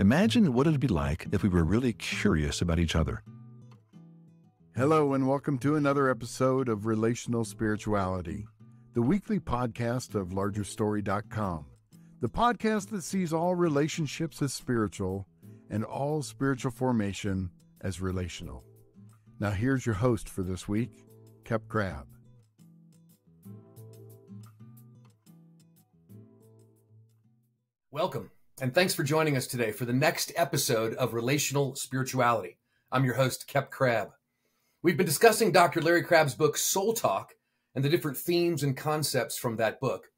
Imagine what it'd be like if we were really curious about each other. Hello, and welcome to another episode of Relational Spirituality, the weekly podcast of LargerStory.com, the podcast that sees all relationships as spiritual and all spiritual formation as relational. Now, here's your host for this week, Kep Crabb. Welcome, and thanks for joining us today for the next episode of Relational Spirituality. I'm your host, Kep Crabb. We've been discussing Dr. Larry Crabb's book, Soul Talk, and the different themes and concepts from that book.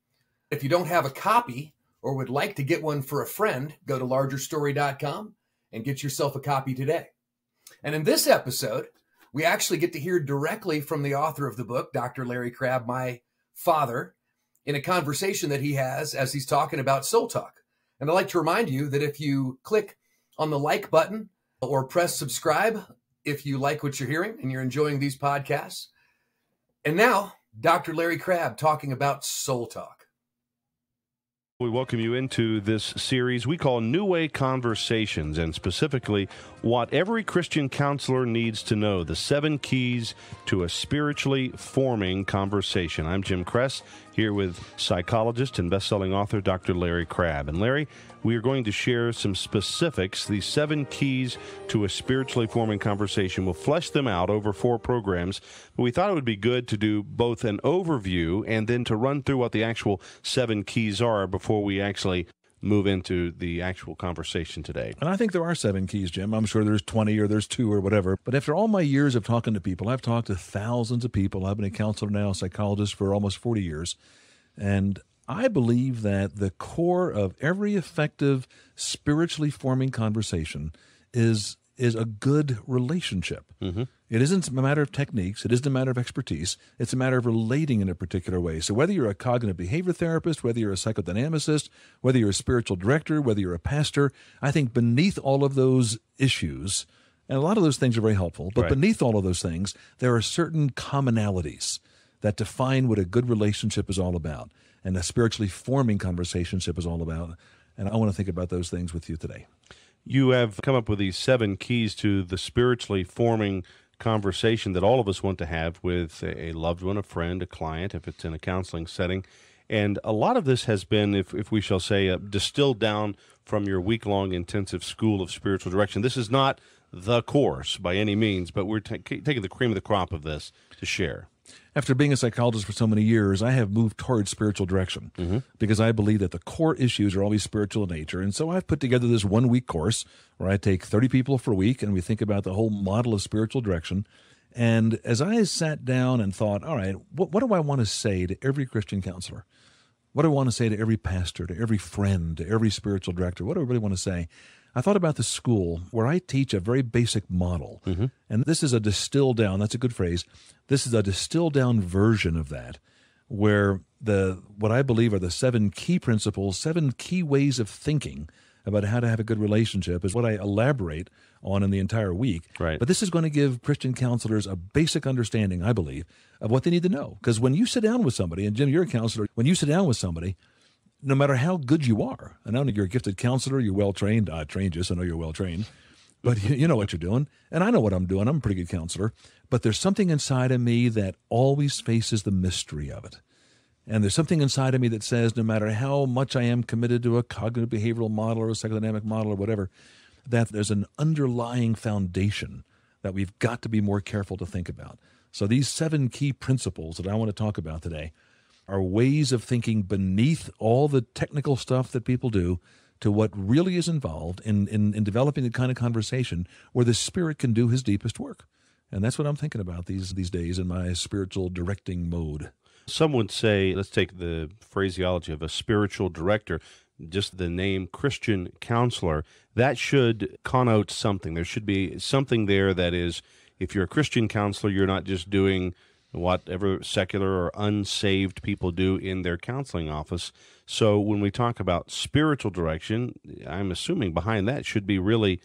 If you don't have a copy or would like to get one for a friend, go to largerstory.com and get yourself a copy today. And in this episode, we actually get to hear directly from the author of the book, Dr. Larry Crabb, my father, in a conversation that he has as he's talking about Soul Talk. And I'd like to remind you that if you click on the like button or press subscribe, if you like what you're hearing and you're enjoying these podcasts. And now, Dr. Larry Crabb talking about Soul Talk. We welcome you into this series we call New Way Conversations, and specifically what every Christian counselor needs to know the seven keys to a spiritually forming conversation. I'm Jim Cress, here with psychologist and best-selling author Dr. Larry Crabb. And Larry, we are going to share some specifics, the seven keys to a spiritually forming conversation. We'll flesh them out over four programs, but we thought it would be good to do both an overview and then to run through what the actual seven keys are before we actually move into the actual conversation today. And I think there are seven keys, Jim. I'm sure there's 20 or there's two or whatever. But after all my years of talking to people, I've talked to thousands of people. I've been a counselor now, a psychologist for almost 40 years. And I believe that the core of every effective spiritually forming conversation is is a good relationship. Mm-hmm. It isn't a matter of techniques. It isn't a matter of expertise. It's a matter of relating in a particular way. So whether you're a cognitive behavior therapist, whether you're a psychodynamicist, whether you're a spiritual director, whether you're a pastor, I think beneath all of those issues, and a lot of those things are very helpful, but right. beneath all of those things, there are certain commonalities that define what a good relationship is all about and a spiritually forming conversationship is all about. And I want to think about those things with you today. You have come up with these seven keys to the spiritually forming conversation that all of us want to have with a loved one, a friend, a client, if it's in a counseling setting. And a lot of this has been, if, if we shall say, uh, distilled down from your week long intensive school of spiritual direction. This is not the course by any means, but we're t- taking the cream of the crop of this to share after being a psychologist for so many years, I have moved towards spiritual direction mm-hmm. because I believe that the core issues are always spiritual in nature. And so I've put together this one week course where I take 30 people for a week and we think about the whole model of spiritual direction. And as I sat down and thought, all right, what, what do I want to say to every Christian counselor? What do I want to say to every pastor, to every friend, to every spiritual director? What do I really want to say? I thought about the school where I teach a very basic model. Mm-hmm. And this is a distilled down, that's a good phrase. This is a distilled down version of that where the what I believe are the seven key principles, seven key ways of thinking about how to have a good relationship is what I elaborate on in the entire week. Right. But this is going to give Christian counselors a basic understanding, I believe, of what they need to know. Because when you sit down with somebody, and Jim, you're a counselor, when you sit down with somebody, no matter how good you are, and I know you're a gifted counselor, you're well trained. I trained you, so I know you're well trained. But you know what you're doing, and I know what I'm doing. I'm a pretty good counselor. But there's something inside of me that always faces the mystery of it. And there's something inside of me that says no matter how much I am committed to a cognitive behavioral model or a psychodynamic model or whatever, that there's an underlying foundation that we've got to be more careful to think about. So these seven key principles that I want to talk about today are ways of thinking beneath all the technical stuff that people do to what really is involved in, in, in developing the kind of conversation where the spirit can do his deepest work. And that's what I'm thinking about these these days in my spiritual directing mode. Some would say, let's take the phraseology of a spiritual director, just the name Christian counselor, that should connote something. There should be something there that is, if you're a Christian counselor, you're not just doing whatever secular or unsaved people do in their counseling office. So when we talk about spiritual direction, I'm assuming behind that should be really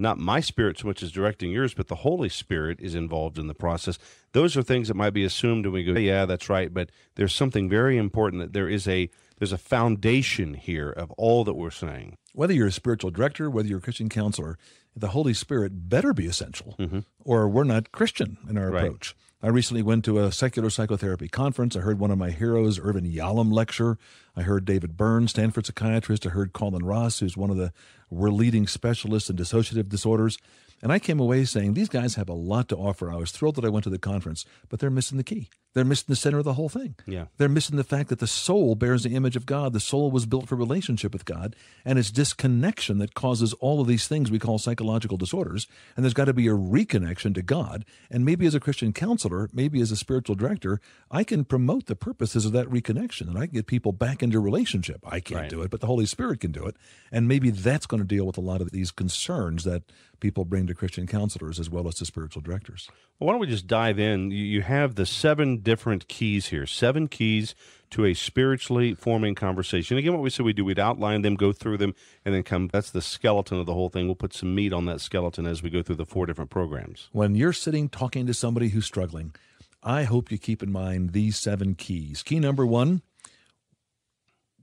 not my spirit so much as directing yours, but the Holy Spirit is involved in the process. Those are things that might be assumed and we go, yeah, that's right. But there's something very important that there is a there's a foundation here of all that we're saying. Whether you're a spiritual director, whether you're a Christian counselor, the Holy Spirit better be essential, Mm-hmm. or we're not Christian in our Right. approach. I recently went to a secular psychotherapy conference. I heard one of my heroes, Irvin Yalom, lecture. I heard David Burns, Stanford psychiatrist. I heard Colin Ross, who's one of the we're leading specialists in dissociative disorders. And I came away saying these guys have a lot to offer. I was thrilled that I went to the conference, but they're missing the key. They're missing the center of the whole thing. Yeah. They're missing the fact that the soul bears the image of God. The soul was built for relationship with God, and it's disconnection that causes all of these things we call psychological disorders. And there's got to be a reconnection to God. And maybe as a Christian counselor, maybe as a spiritual director, I can promote the purposes of that reconnection and I can get people back into relationship. I can't Right. do it, but the Holy Spirit can do it. And maybe that's going to deal with a lot of these concerns that people bring to Christian counselors as well as to spiritual directors. Well, why don't we just dive in? You, you have the seven different keys here, seven keys to a spiritually forming conversation. Again, what we said we do, we'd outline them, go through them, and then come. That's the skeleton of the whole thing. We'll put some meat on that skeleton as we go through the four different programs. When you're sitting talking to somebody who's struggling, I hope you keep in mind these seven keys. Key number one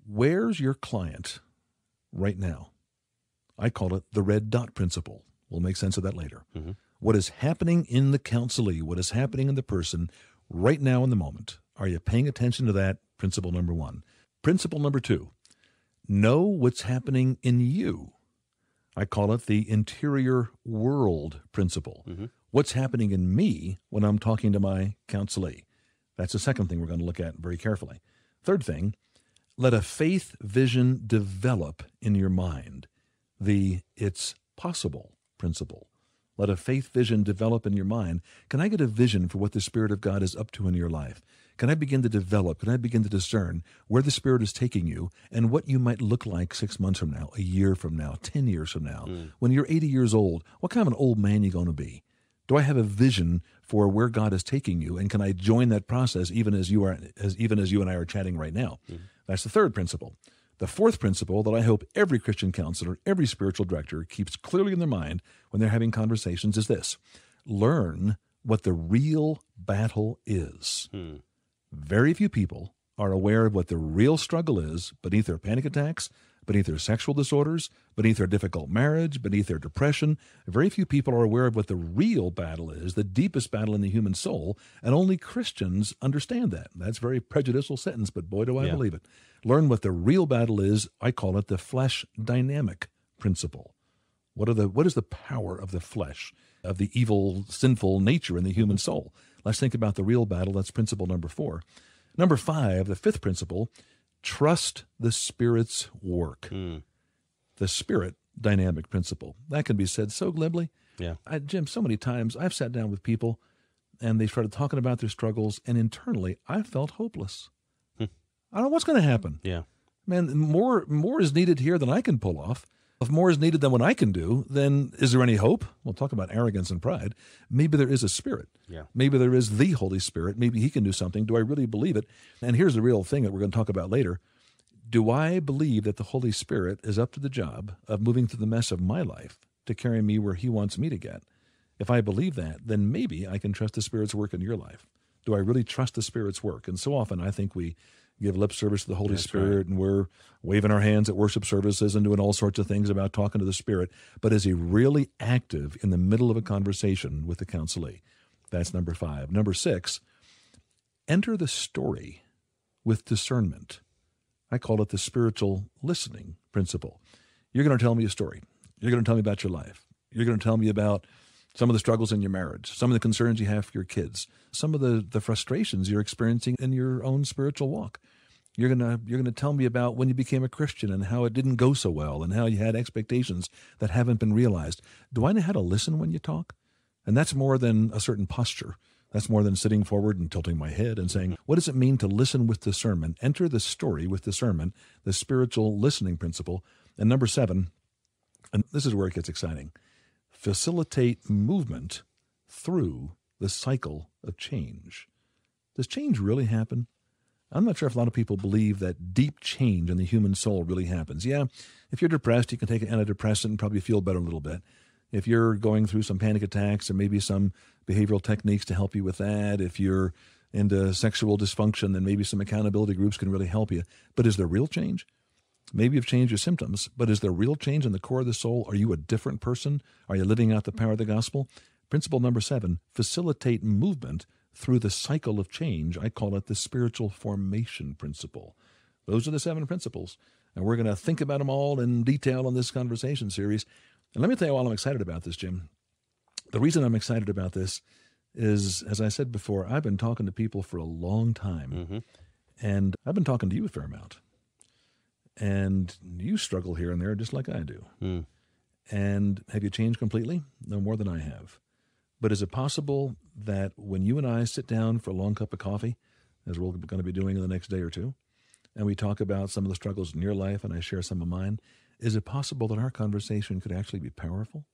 where's your client right now? I call it the red dot principle. We'll make sense of that later. Mm-hmm. What is happening in the counselee, what is happening in the person right now in the moment? Are you paying attention to that? Principle number one. Principle number two know what's happening in you. I call it the interior world principle. Mm-hmm. What's happening in me when I'm talking to my counselee? That's the second thing we're going to look at very carefully. Third thing, let a faith vision develop in your mind. The it's possible principle. Let a faith vision develop in your mind. Can I get a vision for what the Spirit of God is up to in your life? Can I begin to develop? Can I begin to discern where the Spirit is taking you and what you might look like six months from now, a year from now, 10 years from now? Mm. When you're 80 years old, what kind of an old man are you going to be? Do I have a vision for where God is taking you, and can I join that process even as you are, as even as you and I are chatting right now? Mm-hmm. That's the third principle. The fourth principle that I hope every Christian counselor, every spiritual director keeps clearly in their mind when they're having conversations is this: learn what the real battle is. Hmm. Very few people are aware of what the real struggle is beneath their panic attacks, beneath their sexual disorders, beneath their difficult marriage, beneath their depression. Very few people are aware of what the real battle is, the deepest battle in the human soul, and only Christians understand that. That's a very prejudicial sentence, but boy, do I Yeah. believe it. Learn what the real battle is. I call it the flesh dynamic principle. What are the what is the power of the flesh, of the evil, sinful nature in the human soul? Let's think about the real battle. That's principle number four. Number five, the fifth principle, trust the Spirit's work. Hmm. The Spirit dynamic principle. That can be said so glibly. Yeah. I, Jim, so many times I've sat down with people and they started talking about their struggles, and internally I felt hopeless. I don't know what's going to happen Yeah. man, more more is needed here than I can pull off. If more is needed than what I can do, then is there any hope? We'll talk about arrogance and pride. Maybe there is a spirit. Yeah. Maybe there is the Holy Spirit. Maybe he can do something. Do I really believe it? And here's the real thing that we're going to talk about later. Do I believe that the Holy Spirit is up to the job of moving through the mess of my life to carry me where he wants me to get? If I believe that, then maybe I can trust the Spirit's work in your life. Do I really trust the Spirit's work? And so often I think we give lip service to the Holy Spirit and we're waving our hands at worship services and doing all sorts of things about talking to the Spirit. But is he really active in the middle of a conversation with the counselee? That's number five. Number six, enter the story with discernment. I call it the spiritual listening principle. You're going to tell me a story. You're going to tell me about your life. You're going to tell me about some of the struggles in your marriage, some of the concerns you have for your kids, some of the, the frustrations you're experiencing in your own spiritual walk. You're gonna you're gonna tell me about when you became a Christian and how it didn't go so well and how you had expectations that haven't been realized. Do I know how to listen when you talk? And that's more than a certain posture. That's more than sitting forward and tilting my head and saying, What does it mean to listen with discernment? Enter the story with discernment, the spiritual listening principle. And number seven, and this is where it gets exciting facilitate movement through the cycle of change. Does change really happen? I'm not sure if a lot of people believe that deep change in the human soul really happens. Yeah, if you're depressed, you can take an antidepressant and probably feel better a little bit. If you're going through some panic attacks, there may be some behavioral techniques to help you with that. If you're into sexual dysfunction, then maybe some accountability groups can really help you. But is there real change? Maybe you've changed your symptoms, but is there real change in the core of the soul? Are you a different person? Are you living out the power of the gospel? Principle number seven facilitate movement through the cycle of change. I call it the spiritual formation principle. Those are the seven principles. And we're going to think about them all in detail in this conversation series. And let me tell you why I'm excited about this, Jim. The reason I'm excited about this is, as I said before, I've been talking to people for a long time. Mm-hmm. And I've been talking to you a fair amount. And you struggle here and there just like I do. Mm. And have you changed completely? No more than I have. But is it possible that when you and I sit down for a long cup of coffee, as we're going to be doing in the next day or two, and we talk about some of the struggles in your life and I share some of mine, is it possible that our conversation could actually be powerful?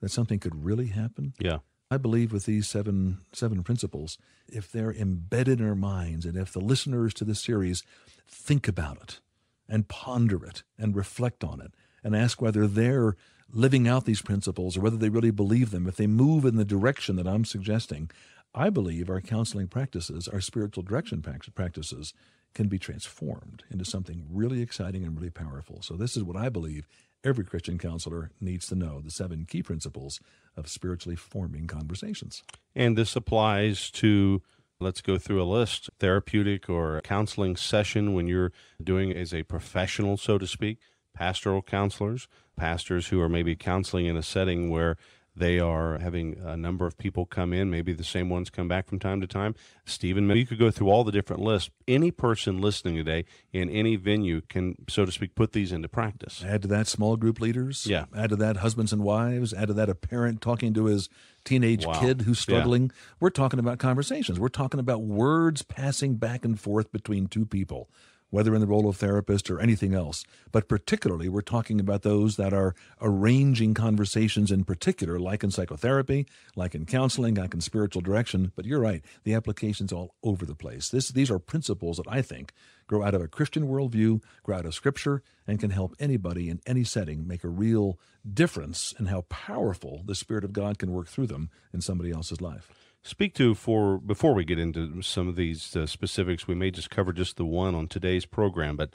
That something could really happen? Yeah. I believe with these seven seven principles, if they're embedded in our minds and if the listeners to this series think about it and ponder it and reflect on it and ask whether they're living out these principles or whether they really believe them, if they move in the direction that I'm suggesting, I believe our counseling practices, our spiritual direction practices, can be transformed into something really exciting and really powerful. So, this is what I believe every Christian counselor needs to know the seven key principles of spiritually forming conversations. And this applies to let's go through a list. Therapeutic or counseling session when you're doing as a professional so to speak. Pastoral counselors. Pastors who are maybe counseling in a setting where they are having a number of people come in, maybe the same ones come back from time to time. Stephen, maybe you could go through all the different lists. Any person listening today in any venue can, so to speak, put these into practice. Add to that small group leaders. Yeah. Add to that husbands and wives. Add to that a parent talking to his teenage Wow. kid who's Yeah. struggling. We're talking about conversations. We're talking about words passing back and forth between two people, whether in the role of therapist or anything else. But particularly, we're talking about those that are arranging conversations in particular, like in psychotherapy, like in counseling, like in spiritual direction. But you're right, the application's all over the place. This, these are principles that I think grow out of a Christian worldview, grow out of Scripture, and can help anybody in any setting make a real difference in how powerful the Spirit of God can work through them in somebody else's life. Speak to for before we get into some of these uh, specifics, we may just cover just the one on today's program, but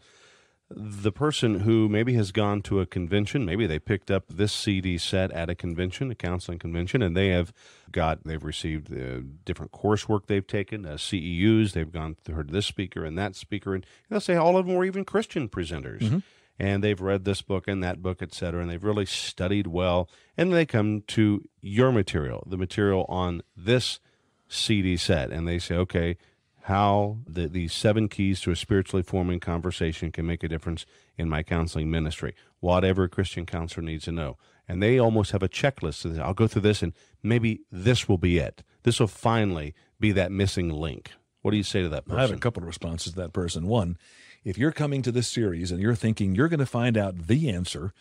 the person who maybe has gone to a convention, maybe they picked up this CD set at a convention, a counseling convention, and they have got, they've received uh, different coursework they've taken, uh, CEUs, they've gone heard this speaker and that speaker, and they'll say all of them were even Christian presenters. And they've read this book and that book, et cetera, and they've really studied well. And they come to your material, the material on this CD set, and they say, okay, how the, these seven keys to a spiritually forming conversation can make a difference in my counseling ministry. Whatever a Christian counselor needs to know. And they almost have a checklist. I'll go through this, and maybe this will be it. This will finally be that missing link. What do you say to that person? I have a couple of responses to that person. One, if you're coming to this series and you're thinking you're going to find out the answer,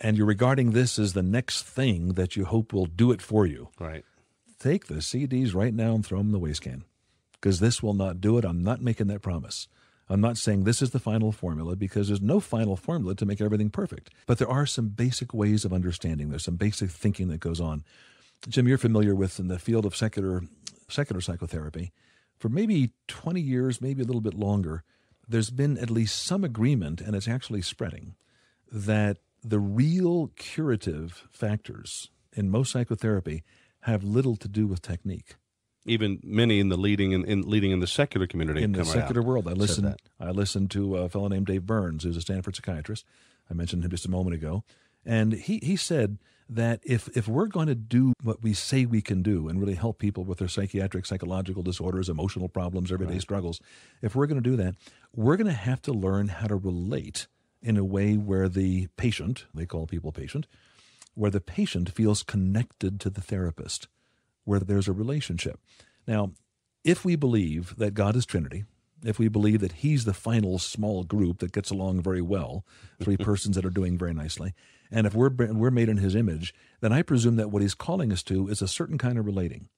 and you're regarding this as the next thing that you hope will do it for you, Right. take the CDs right now and throw them in the waste can because this will not do it. I'm not making that promise. I'm not saying this is the final formula because there's no final formula to make everything perfect. But there are some basic ways of understanding. There's some basic thinking that goes on. Jim, you're familiar with in the field of secular secular psychotherapy. For maybe 20 years, maybe a little bit longer, there's been at least some agreement, and it's actually spreading, that the real curative factors in most psychotherapy have little to do with technique. Even many in the leading in, in leading in the secular community in the right secular out. world. I said listened. I listened to a fellow named Dave Burns, who's a Stanford psychiatrist. I mentioned him just a moment ago, and he he said that if if we're going to do what we say we can do and really help people with their psychiatric, psychological disorders, emotional problems, everyday struggles, if we're going to do that, we're going to have to learn how to relate in a way where the patient, they call people patient, where the patient feels connected to the therapist, where there's a relationship. Now, if we believe that God is Trinity, if we believe that He's the final small group that gets along very well, three persons that are doing very nicely, and if we're we're made in His image, then I presume that what He's calling us to is a certain kind of relating.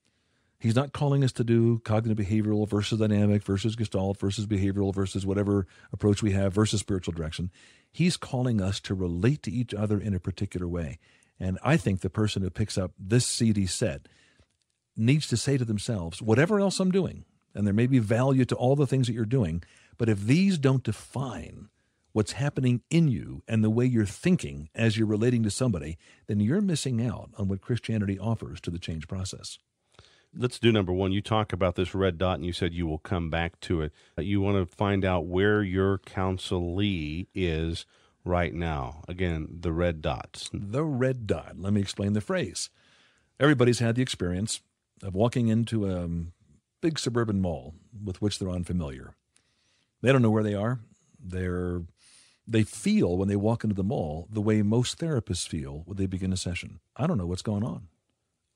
He's not calling us to do cognitive behavioral versus dynamic versus gestalt versus behavioral versus whatever approach we have versus spiritual direction. He's calling us to relate to each other in a particular way. And I think the person who picks up this CD set needs to say to themselves, whatever else I'm doing, and there may be value to all the things that you're doing. But if these don't define what's happening in you and the way you're thinking as you're relating to somebody, then you're missing out on what Christianity offers to the change process. Let's do number one. You talk about this red dot, and you said you will come back to it. Uh, you want to find out where your counselee is right now. Again, the red dots. The red dot. Let me explain the phrase. Everybody's had the experience of walking into a um, big suburban mall with which they're unfamiliar. They don't know where they are. They're they feel when they walk into the mall the way most therapists feel when they begin a session. I don't know what's going on.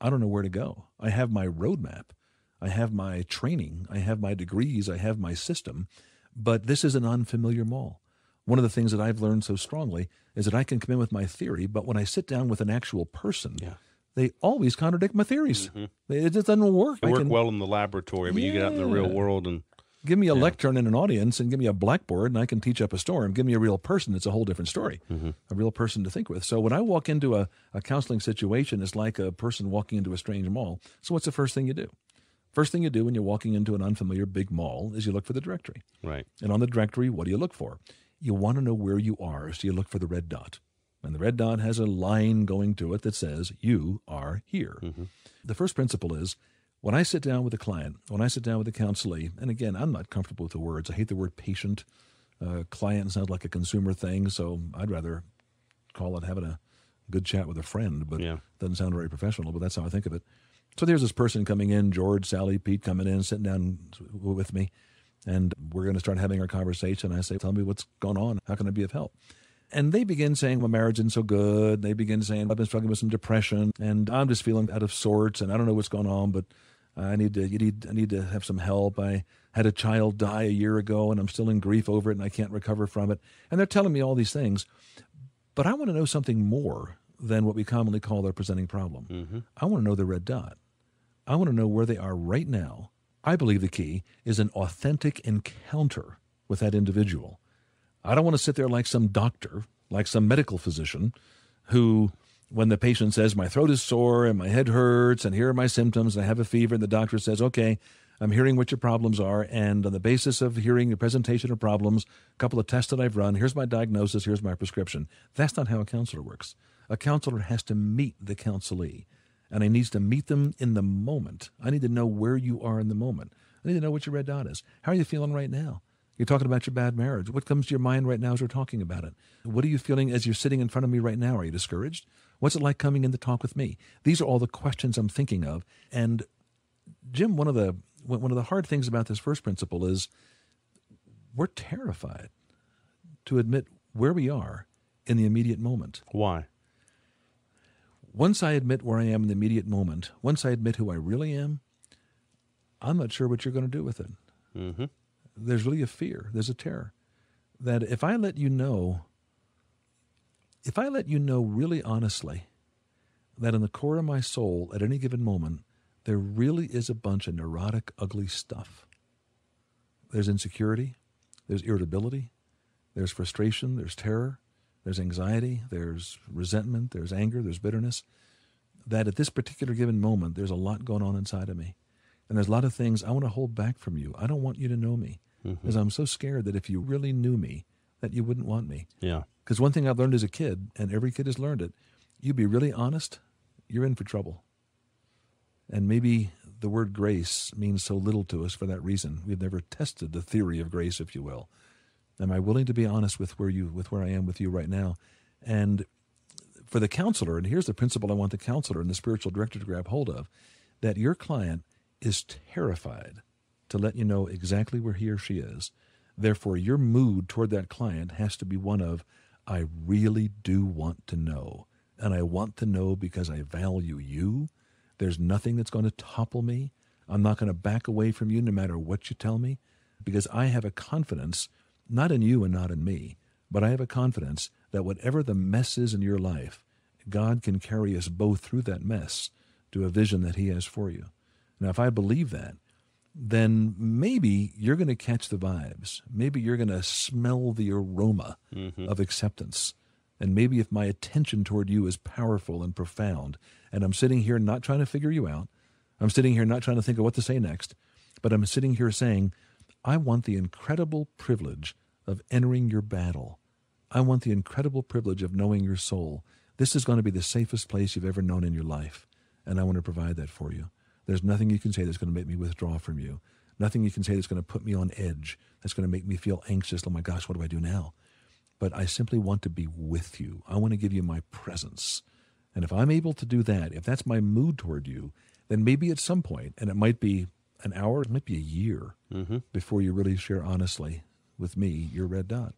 I don't know where to go. I have my roadmap. I have my training. I have my degrees. I have my system. But this is an unfamiliar mall. One of the things that I've learned so strongly is that I can come in with my theory, but when I sit down with an actual person, Yeah. they always contradict my theories. Mm-hmm. It just doesn't work. They I work can- well in the laboratory, but you get out in the real world and Give me a lectern in an audience and give me a blackboard and I can teach up a storm. Give me a real person, it's a whole different story. Mm-hmm. A real person to think with. So when I walk into a, a counseling situation, it's like a person walking into a strange mall. So what's the first thing you do? First thing you do when you're walking into an unfamiliar big mall is you look for the directory. right. And on the directory, what do you look for? You want to know where you are, so you look for the red dot. And the red dot has a line going to it that says, You are here. Mm-hmm. The first principle is when I sit down with a client, when I sit down with a counselee, and again, I'm not comfortable with the words. I hate the word patient. Uh, client sounds like a consumer thing, so I'd rather call it having a good chat with a friend, but Yeah. doesn't sound very professional, but that's how I think of it. So there's this person coming in, George, Sally, Pete coming in, sitting down with me, and we're going to start having our conversation. I say, Tell me what's going on. How can I be of help? And they begin saying, My marriage isn't so good. They begin saying, I've been struggling with some depression, and I'm just feeling out of sorts, and I don't know what's going on, but Uh, I need to, you need, I need to have some help. I had a child die a year ago, and I'm still in grief over it, and I can't recover from it. And they're telling me all these things. But I want to know something more than what we commonly call their presenting problem. Mm-hmm. I want to know the red dot. I want to know where they are right now. I believe the key is an authentic encounter with that individual. I don't want to sit there like some doctor, like some medical physician, who, when the patient says, My throat is sore and my head hurts, and here are my symptoms, and I have a fever, and the doctor says, Okay, I'm hearing what your problems are, and on the basis of hearing your presentation of problems, a couple of tests that I've run, here's my diagnosis, here's my prescription. That's not how a counselor works. A counselor has to meet the counselee, and he needs to meet them in the moment. I need to know where you are in the moment. I need to know what your red dot is. How are you feeling right now? You're talking about your bad marriage. What comes to your mind right now as we're talking about it? What are you feeling as you're sitting in front of me right now? Are you discouraged? What's it like coming in to talk with me? These are all the questions I'm thinking of. And Jim, one of the one of the hard things about this first principle is we're terrified to admit where we are in the immediate moment. Why? Once I admit where I am in the immediate moment, once I admit who I really am, I'm not sure what you're going to do with it. Mm-hmm. There's really a fear, there's a terror that if I let you know, if I let you know really honestly that in the core of my soul at any given moment, there really is a bunch of neurotic, ugly stuff. There's insecurity, there's irritability, there's frustration, there's terror, there's anxiety, there's resentment, there's anger, there's bitterness. That at this particular given moment, there's a lot going on inside of me. And there's a lot of things I want to hold back from you. I don't want you to know me mm-hmm. because I'm so scared that if you really knew me, that you wouldn't want me. Yeah. Because one thing I've learned as a kid, and every kid has learned it, you be really honest, you're in for trouble. And maybe the word grace means so little to us for that reason. We've never tested the theory of grace, if you will. Am I willing to be honest with where you with where I am with you right now? And for the counselor, and here's the principle I want the counselor and the spiritual director to grab hold of, that your client is terrified to let you know exactly where he or she is. Therefore, your mood toward that client has to be one of, I really do want to know. And I want to know because I value you. There's nothing that's going to topple me. I'm not going to back away from you no matter what you tell me because I have a confidence, not in you and not in me, but I have a confidence that whatever the mess is in your life, God can carry us both through that mess to a vision that He has for you. Now, if I believe that, then maybe you're going to catch the vibes. Maybe you're going to smell the aroma mm-hmm. of acceptance. And maybe if my attention toward you is powerful and profound, and I'm sitting here not trying to figure you out, I'm sitting here not trying to think of what to say next, But I'm sitting here saying, I want the incredible privilege of entering your battle. I want the incredible privilege of knowing your soul. This is going to be the safest place you've ever known in your life, and I want to provide that for you. There's nothing you can say that's going to make me withdraw from you. Nothing you can say that's going to put me on edge, that's going to make me feel anxious. Oh my gosh, what do I do now? But I simply want to be with you. I want to give you my presence. And if I'm able to do that, if that's my mood toward you, then maybe at some point, and it might be an hour, it might be a year Mm-hmm. before you really share honestly with me your red dot.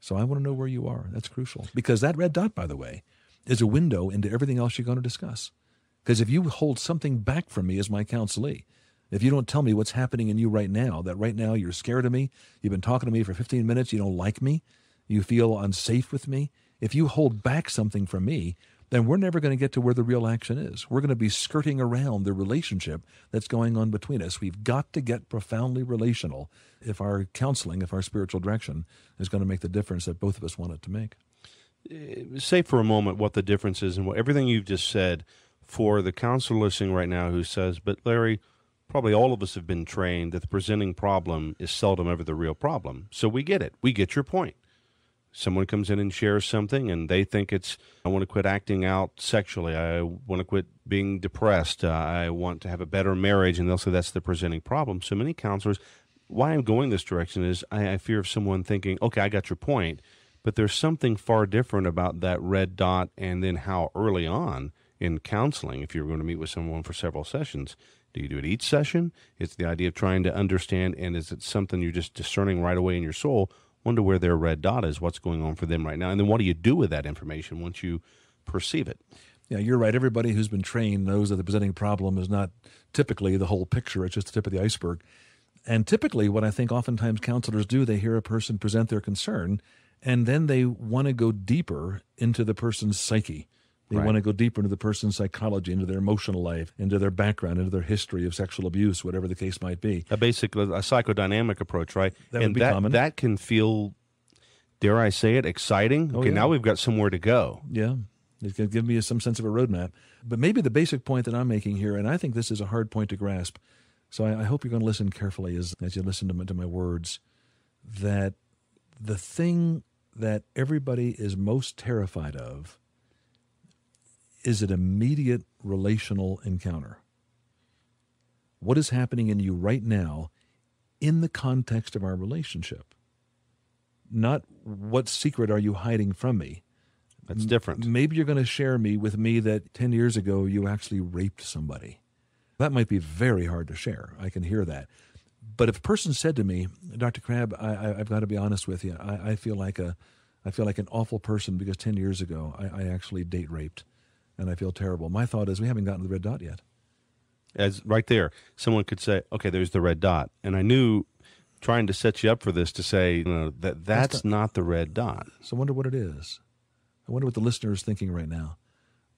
So I want to know where you are. That's crucial. Because that red dot, by the way, is a window into everything else you're going to discuss. Because if you hold something back from me as my counselee, if you don't tell me what's happening in you right now, that right now you're scared of me, you've been talking to me for 15 minutes, you don't like me, you feel unsafe with me, if you hold back something from me, then we're never going to get to where the real action is. We're going to be skirting around the relationship that's going on between us. We've got to get profoundly relational if our counseling, if our spiritual direction is going to make the difference that both of us want it to make. Eh, say for a moment what the difference is and what everything you've just said for the counselor listening right now who says, but Larry, probably all of us have been trained that the presenting problem is seldom ever the real problem. So we get it. We get your point. Someone comes in and shares something and they think it's, I want to quit acting out sexually. I want to quit being depressed. Uh, I want to have a better marriage. And they'll say that's the presenting problem. So many counselors, why I'm going this direction is I, I fear of someone thinking, okay, I got your point but there's something far different about that red dot and then how early on in counseling if you're going to meet with someone for several sessions do you do it each session it's the idea of trying to understand and is it something you're just discerning right away in your soul wonder where their red dot is what's going on for them right now and then what do you do with that information once you perceive it Yeah, you're right. Everybody who's been trained knows that the presenting problem is not typically the whole picture, it's just the tip of the iceberg. And typically, what I think oftentimes counselors do, they hear a person present their concern, and then they want to go deeper into the person's psyche. They Right. want to go deeper into the person's psychology, into their emotional life, into their background, into their history of sexual abuse, whatever the case might be. a basic a psychodynamic approach right That would and be that, common. that can feel dare i say it exciting Oh, okay yeah. now we've got somewhere to go Yeah, it can give me some sense of a roadmap. But maybe the basic point that I'm making here, and I think this is a hard point to grasp, so I, I hope you're going to listen carefully as, as you listen to my, to my words, that the thing that everybody is most terrified of is an immediate relational encounter. What is happening in you right now in the context of our relationship? Not what secret are you hiding from me? that's different Maybe you're going to share me with me that 10 years ago you actually raped somebody. That might be very hard to share. I can hear that. But if a person said to me, Dr. Crabb, I, I, I've got to be honest with you. I, I feel like a, I feel like an awful person because 10 years ago I, I actually date raped and I feel terrible. My thought is we haven't gotten to the red dot yet. as right there, someone could say, "Okay, there's the red dot," and I knew trying to set you up for this to say you know, that that's not the red dot. So I wonder what it is. I wonder what the listener is thinking right now.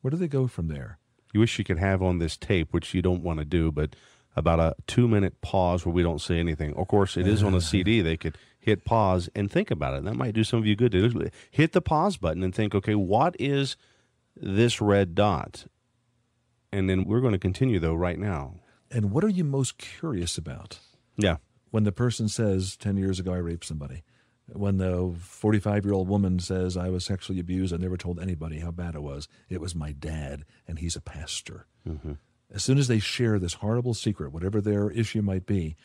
Where do they go from there? You wish you could have on this tape, which you don't want to do, but about a two minute pause where we don't say anything. Of course, it is on a CD. They could hit pause and think about it. That might do some of you good. To hit the pause button and think, okay, what is this red dot? And then we're going to continue though right now. And what are you most curious about? Yeah. when the person says 10 years ago i raped somebody when the 45 year old woman says i was sexually abused i never told anybody how bad it was it was my dad and he's a pastor mm-hmm. as soon as they share this horrible secret whatever their issue might be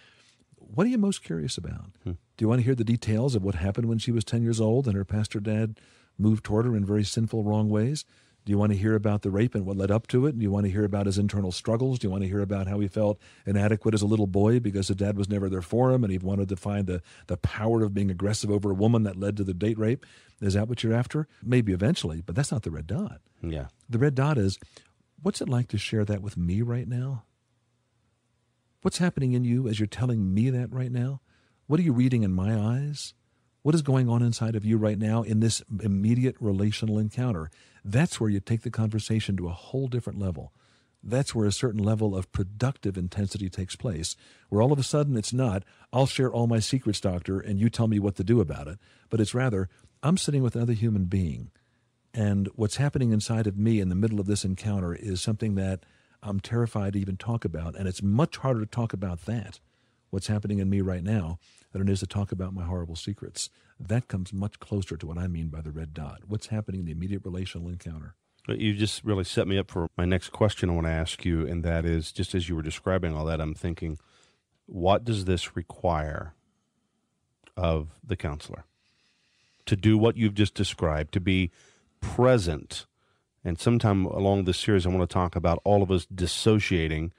what are you most curious about hmm. do you want to hear the details of what happened when she was 10 years old and her pastor dad moved toward her in very sinful wrong ways do you want to hear about the rape and what led up to it? Do you want to hear about his internal struggles? Do you want to hear about how he felt inadequate as a little boy because his dad was never there for him and he wanted to find the, the power of being aggressive over a woman that led to the date rape? Is that what you're after? Maybe eventually, but that's not the red dot. Yeah. The red dot is what's it like to share that with me right now? What's happening in you as you're telling me that right now? What are you reading in my eyes? What is going on inside of you right now in this immediate relational encounter? That's where you take the conversation to a whole different level. That's where a certain level of productive intensity takes place, where all of a sudden it's not, I'll share all my secrets, doctor, and you tell me what to do about it, but it's rather, I'm sitting with another human being and what's happening inside of me in the middle of this encounter is something that I'm terrified to even talk about. And it's much harder to talk about that what's happening in me right now than it is to talk about my horrible secrets. That comes much closer to what I mean by the red dot. What's happening in the immediate relational encounter? You just really set me up for my next question I want to ask you, and that is just as you were describing all that, I'm thinking, what does this require of the counselor? To do what you've just described, to be present. And sometime along this series, I want to talk about all of us dissociating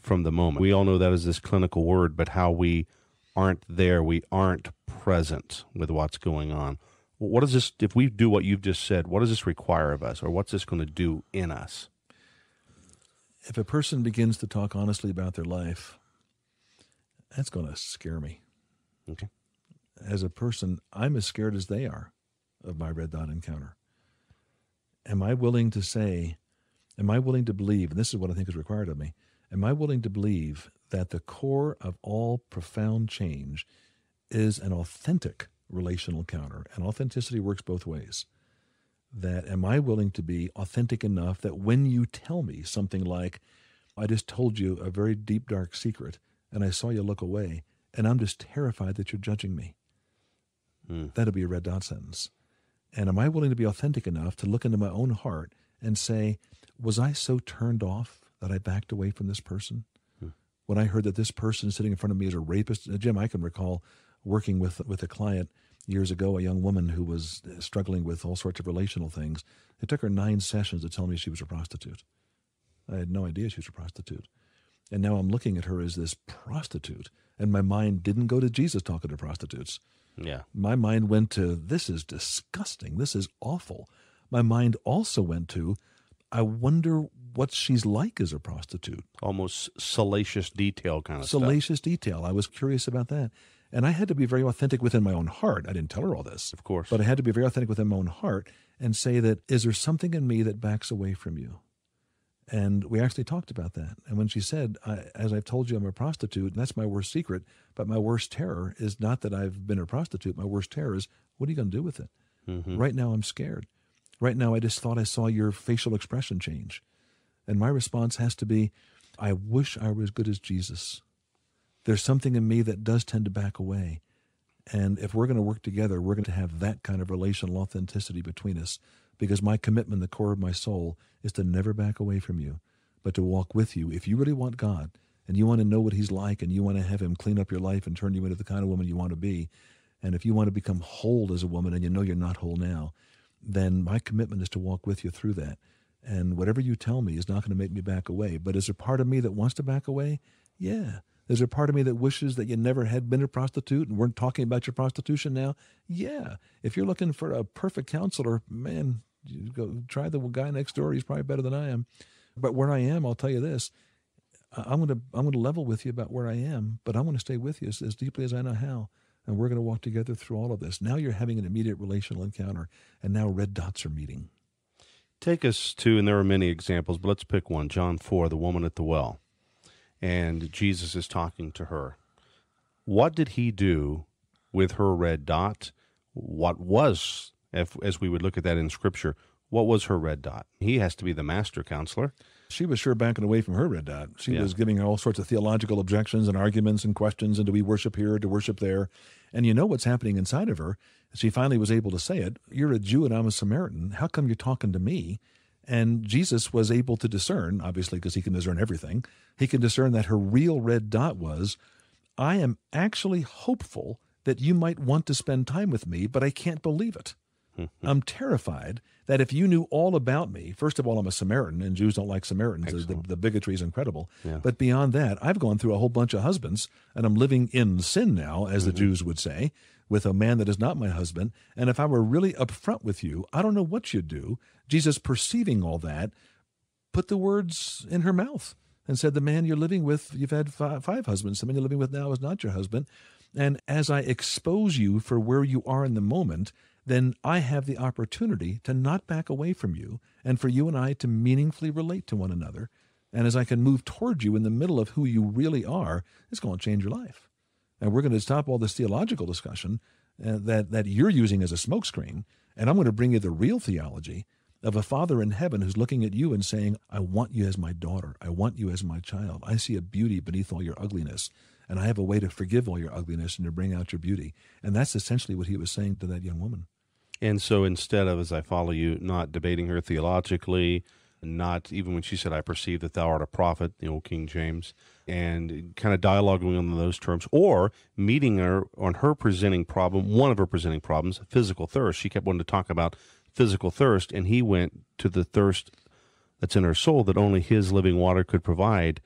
from the moment. We all know that is this clinical word, but how we aren't there, we aren't present with what's going on. What does this, if we do what you've just said, what does this require of us, or what's this going to do in us? If a person begins to talk honestly about their life, that's going to scare me. Okay. As a person, I'm as scared as they are of my red dot encounter. Am I willing to say, am I willing to believe, and this is what I think is required of me, am I willing to believe that the core of all profound change is an authentic relational counter. And authenticity works both ways. That am I willing to be authentic enough that when you tell me something like, I just told you a very deep, dark secret, and I saw you look away, and I'm just terrified that you're judging me. Mm. That'll be a red dot sentence. And am I willing to be authentic enough to look into my own heart and say, Was I so turned off that I backed away from this person? when I heard that this person sitting in front of me is a rapist, Jim, I can recall working with with a client years ago, a young woman who was uh, struggling with all sorts of relational things. It took her nine sessions to tell me she was a prostitute. I had no idea she was a prostitute. And now I'm looking at her as this prostitute, and my mind didn't go to Jesus talking to prostitutes. Yeah. My mind went to this is disgusting. This is awful. My mind also went to I wonder what she's like as a prostitute. Almost salacious detail kind of salacious stuff. detail. I was curious about that. And I had to be very authentic within my own heart. I didn't tell her all this. Of course. But I had to be very authentic within my own heart and say that, is there something in me that backs away from you? And we actually talked about that. And when she said, as I've told you, I'm a prostitute, and that's my worst secret, but my worst terror is not that I've been a prostitute. My worst terror is, what are you going to do with it? Mm-hmm. Right now, I'm scared. Right now, I just thought I saw your facial expression change. And my response has to be, I wish I were as good as Jesus. There's something in me that does tend to back away. And if we're going to work together, we're going to have that kind of relational authenticity between us because my commitment, the core of my soul, is to never back away from you, but to walk with you. If you really want God and you want to know what He's like and you want to have Him clean up your life and turn you into the kind of woman you want to be, and if you want to become whole as a woman and you know you're not whole now, then my commitment is to walk with you through that. And whatever you tell me is not going to make me back away. But is there part of me that wants to back away? Yeah. Is there a part of me that wishes that you never had been a prostitute and weren't talking about your prostitution now? Yeah. If you're looking for a perfect counselor, man, go try the guy next door. He's probably better than I am. But where I am, I'll tell you this: I'm going to I'm going to level with you about where I am, but I'm going to stay with you as, as deeply as I know how and we're going to walk together through all of this. Now you're having an immediate relational encounter, and now red dots are meeting. Take us to, and there are many examples, but let's pick one John 4, the woman at the well. And Jesus is talking to her. What did he do with her red dot? What was, if, as we would look at that in Scripture, what was her red dot? He has to be the master counselor. She was sure backing away from her red dot. She yeah. was giving all sorts of theological objections and arguments and questions and do we worship here do worship there? And you know what's happening inside of her. She finally was able to say it. You're a Jew and I'm a Samaritan. How come you're talking to me? And Jesus was able to discern, obviously, because he can discern everything, he can discern that her real red dot was I am actually hopeful that you might want to spend time with me, but I can't believe it. I'm terrified that if you knew all about me, first of all, I'm a Samaritan, and Jews don't like Samaritans. The, the, bigotry is incredible. Yeah. But beyond that, I've gone through a whole bunch of husbands, and I'm living in sin now, as mm-hmm. the Jews would say, with a man that is not my husband. And if I were really upfront with you, I don't know what you'd do. Jesus, perceiving all that, put the words in her mouth and said, The man you're living with, you've had five, five husbands. The man you're living with now is not your husband. And as I expose you for where you are in the moment, then I have the opportunity to not back away from you and for you and I to meaningfully relate to one another. And as I can move toward you in the middle of who you really are, it's going to change your life. And we're going to stop all this theological discussion uh, that, that you're using as a smokescreen. And I'm going to bring you the real theology of a father in heaven who's looking at you and saying, I want you as my daughter. I want you as my child. I see a beauty beneath all your ugliness, and I have a way to forgive all your ugliness and to bring out your beauty. And that's essentially what he was saying to that young woman. And so instead of, as I follow you, not debating her theologically, not even when she said, I perceive that thou art a prophet, the old King James, and kind of dialoguing on those terms, or meeting her on her presenting problem, one of her presenting problems, physical thirst. She kept wanting to talk about physical thirst, and he went to the thirst that's in her soul that only his living water could provide.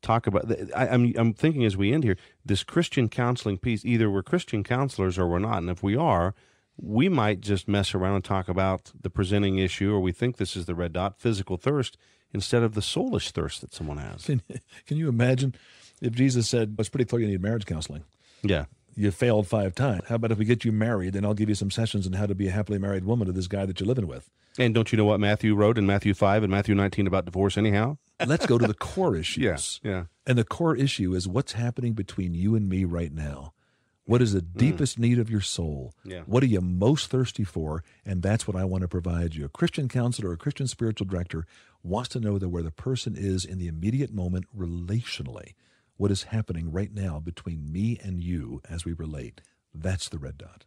Talk about. I, I'm I'm thinking as we end here, this Christian counseling piece. Either we're Christian counselors or we're not, and if we are, we might just mess around and talk about the presenting issue, or we think this is the red dot, physical thirst, instead of the soulish thirst that someone has. Can, can you imagine if Jesus said, It's pretty clear you need marriage counseling? Yeah. You failed five times. How about if we get you married and I'll give you some sessions on how to be a happily married woman to this guy that you're living with? And don't you know what Matthew wrote in Matthew 5 and Matthew 19 about divorce, anyhow? Let's go to the core issues. Yeah. yeah. And the core issue is what's happening between you and me right now. What is the mm. deepest mm. need of your soul? Yeah. What are you most thirsty for? And that's what I want to provide you. A Christian counselor or a Christian spiritual director wants to know that where the person is in the immediate moment relationally, what is happening right now between me and you as we relate. That's the red dot.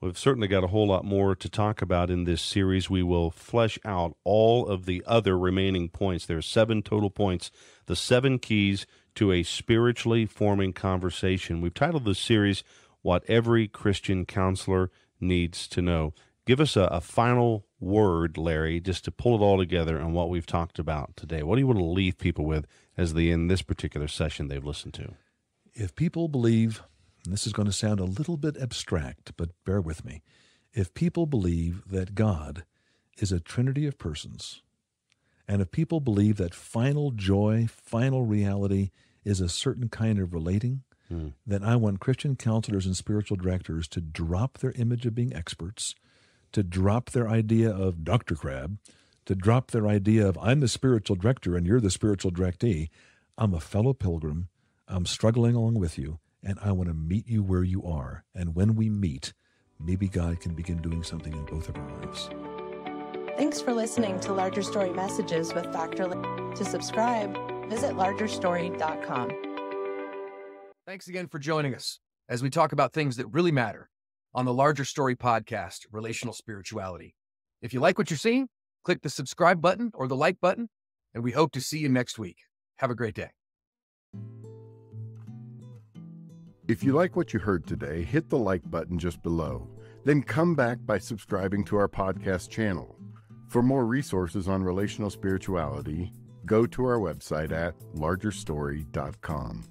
We've certainly got a whole lot more to talk about in this series. We will flesh out all of the other remaining points. There are seven total points, the seven keys to a spiritually forming conversation. We've titled this series, What Every Christian Counselor Needs to Know. Give us a, a, final word, Larry, just to pull it all together on what we've talked about today. What do you want to leave people with as they end this particular session they've listened to? If people believe, and this is going to sound a little bit abstract, but bear with me. If people believe that God is a trinity of persons, and if people believe that final joy, final reality is a certain kind of relating, mm. then I want Christian counselors and spiritual directors to drop their image of being experts, to drop their idea of Dr. Crabb, to drop their idea of I'm the spiritual director and you're the spiritual directee. I'm a fellow pilgrim. I'm struggling along with you, and I want to meet you where you are. And when we meet, maybe God can begin doing something in both of our lives. Thanks for listening to Larger Story Messages with Dr. Lee. To subscribe, visit largerstory.com. Thanks again for joining us as we talk about things that really matter on the Larger Story podcast, Relational Spirituality. If you like what you're seeing, click the subscribe button or the like button, and we hope to see you next week. Have a great day. If you like what you heard today, hit the like button just below. Then come back by subscribing to our podcast channel. For more resources on relational spirituality, go to our website at largerstory.com.